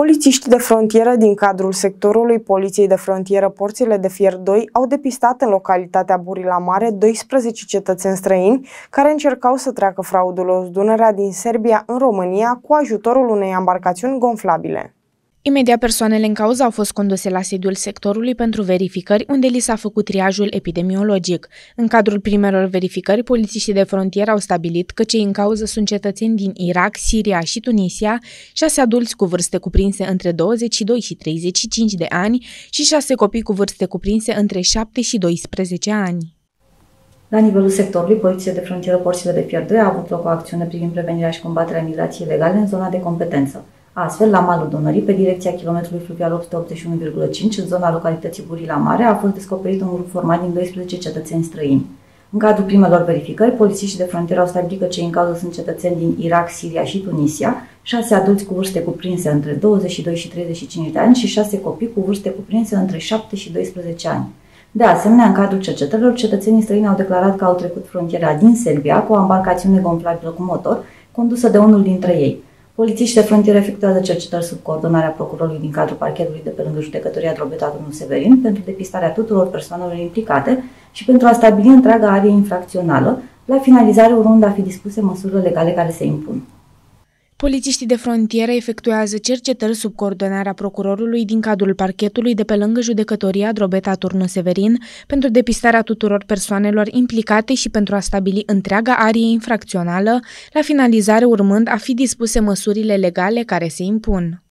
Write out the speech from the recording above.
Polițiști de frontieră din cadrul sectorului Poliției de Frontieră Porțile de Fier 2 au depistat în localitatea Burila Mare 12 cetățeni străini care încercau să treacă fraudulos Dunărea din Serbia în România cu ajutorul unei embarcațiuni gonflabile. Imediat persoanele în cauză au fost conduse la sediul sectorului pentru verificări, unde li s-a făcut triajul epidemiologic. În cadrul primelor verificări, polițiștii de frontieră au stabilit că cei în cauză sunt cetățeni din Irak, Siria și Tunisia, șase adulți cu vârste cuprinse între 22 și 35 de ani și șase copii cu vârste cuprinse între 7 și 12 ani. La nivelul sectorului, Poliția de Frontieră Porțile de Fier 2 a avut loc o acțiune privind prevenirea și combaterea migrației legale în zona de competență. Astfel, la malul Dunării, pe direcția kilometrului fluvial 881,5, în zona localității Burila Mare, a fost descoperit un grup format din 12 cetățeni străini. În cadrul primelor verificări, polițiștii de frontieră au stabilit că cei în cauză sunt cetățeni din Irak, Siria și Tunisia, șase adulți cu vârste cuprinse între 22 și 35 de ani și șase copii cu vârste cuprinse între 7 și 12 ani. De asemenea, în cadrul cercetărilor, cetățenii străini au declarat că au trecut frontiera din Serbia cu o embarcațiune gonflabilă cu motor, condusă de unul dintre ei. Polițiștii de frontieră efectuează cercetări sub coordonarea procurorului din cadrul parchetului de pe lângă judecătoria Drobeta domnul Severin pentru depistarea tuturor persoanelor implicate și pentru a stabili întreaga arie infracțională, la finalizare urmând a fi dispuse măsurile legale care se impun. Polițiștii de frontieră efectuează cercetări sub coordonarea procurorului din cadrul parchetului de pe lângă judecătoria Drobeta Turnu Severin pentru depistarea tuturor persoanelor implicate și pentru a stabili întreaga arie infracțională, la finalizare urmând a fi dispuse măsurile legale care se impun.